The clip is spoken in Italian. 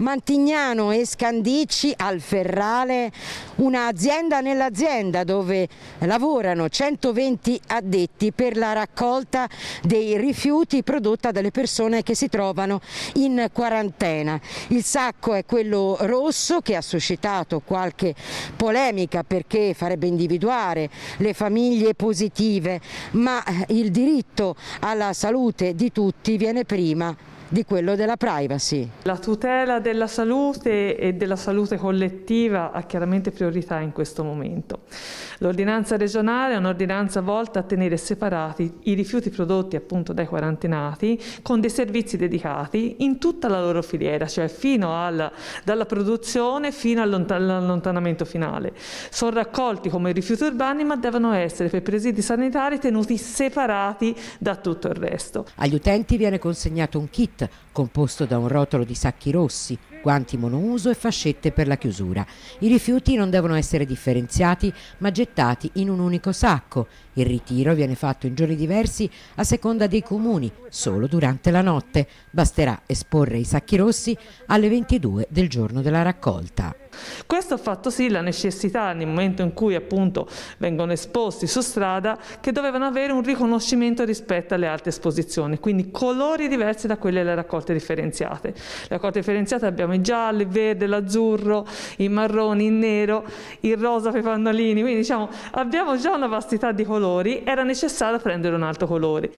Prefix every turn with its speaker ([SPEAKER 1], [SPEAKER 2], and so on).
[SPEAKER 1] Mantignano e Scandicci al Ferrale, un'azienda nell'azienda dove lavorano 120 addetti per la raccolta dei rifiuti prodotta dalle persone che si trovano in quarantena. Il sacco è quello rosso che ha suscitato qualche polemica perché farebbe individuare le famiglie positive, ma il diritto alla salute di tutti viene prima di quello della privacy.
[SPEAKER 2] La tutela della salute e della salute collettiva ha chiaramente priorità in questo momento. L'ordinanza regionale è un'ordinanza volta a tenere separati i rifiuti prodotti appunto dai quarantenati con dei servizi dedicati in tutta la loro filiera, cioè fino alla, dalla produzione fino all'allontanamento finale. Sono raccolti come rifiuti urbani ma devono essere per presidi sanitari tenuti separati da tutto il resto.
[SPEAKER 3] Agli utenti viene consegnato un kit composto da un rotolo di sacchi rossi, guanti monouso e fascette per la chiusura. I rifiuti non devono essere differenziati ma gettati in un unico sacco. Il ritiro viene fatto in giorni diversi a seconda dei comuni, solo durante la notte. Basterà esporre i sacchi rossi alle 22 del giorno della raccolta.
[SPEAKER 2] Questo ha fatto sì la necessità nel momento in cui appunto vengono esposti su strada che dovevano avere un riconoscimento rispetto alle altre esposizioni, quindi colori diversi da quelle delle raccolte differenziate. Le raccolte differenziate abbiamo i gialli, il verde, l'azzurro, i marroni, il nero, il rosa per i pannolini, quindi diciamo abbiamo già una vastità di colori, era necessario prendere un altro colore.